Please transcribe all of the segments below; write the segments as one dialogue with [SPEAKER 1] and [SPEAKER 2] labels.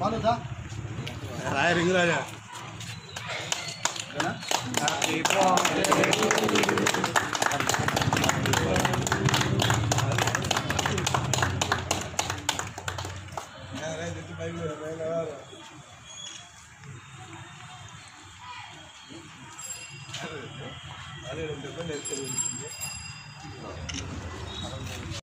[SPEAKER 1] ভালো দা রায়ের ইংরাজা
[SPEAKER 2] Happy
[SPEAKER 1] birthday to you. అదే రెండు పని నేర్చుకుంటుంది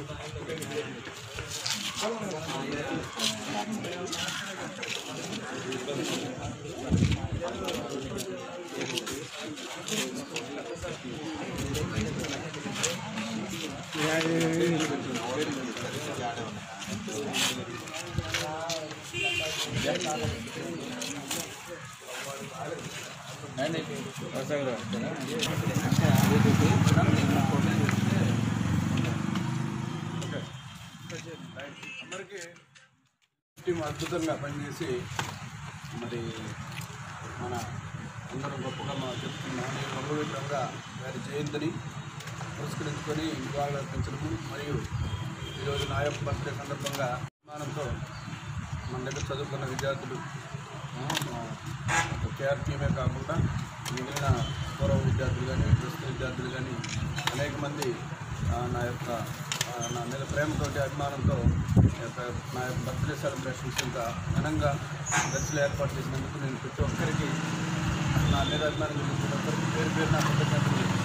[SPEAKER 1] ఐ మనమే నిస్సారంగా అర్థం చేసుకున్నాం. మనమే నిస్సారంగా అర్థం చేసుకున్నాం. మనమే నిస్సారంగా అర్థం చేసుకున్నాం. మనమే నిస్సారంగా అర్థం చేసుకున్నాం. మనమే నిస్సారంగా అర్థం చేసుకున్నాం. మనమే నిస్సారంగా అర్థం చేసుకున్నాం. మనమే నిస్సారంగా అర్థం చేసుకున్నాం. మనమే నిస్సారంగా అర్థం చేసుకున్నాం. మనమే
[SPEAKER 2] నిస్సారంగా అర్థం చేసుకున్నాం. మనమే నిస్సారంగా అర్థం చేసుకున్నాం. మనమే నిస్సారంగా అర్థం చేసుకున్నాం. మనమే నిస్సారంగా అర్థం చేసుకున్నాం. మనమే నిస్సారంగా అర్థం చేసుకున్నాం. మనమే నిస్సారంగా అర్థం చేసుకున్నాం. మనమే నిస్సారంగా అర్థం చేసుకున్నాం. మనమే నిస్సారంగా అర్థం చేసుకున్నాం. మనమే నిస్సారంగా అర్థం చేసుకున్నాం. మనమే నిస్సారంగా అర్థం చేసుకున్నాం. మనమే నిస్సారంగా అర్థం చేసుకున్నాం. మనమే నిస్సారంగా అర్థ పురస్కరించుకొని వివాహాలు అర్పించడము మరియు ఈరోజు నా యొక్క బర్త్డే సందర్భంగా అభిమానంతో మన దగ్గర చదువుకున్న విద్యార్థులు కేఆర్ టీమే కాకుండా మిగిలిన పూర్వ విద్యార్థులు కానీ ప్రస్తుత విద్యార్థులు కానీ అనేక మంది నా యొక్క నా మీద ప్రేమతోటి అభిమానంతో నా యొక్క బర్త్డే సెలబ్రేషన్స్ ఇంత ఘనంగా దర్శలు ఏర్పాటు చేసినందుకు నేను ప్రతి ఒక్కరికి నా మీద అభిమానం కలిగిన ప్రతి పేరు పేరు నా కృతజ్ఞతలు